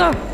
что?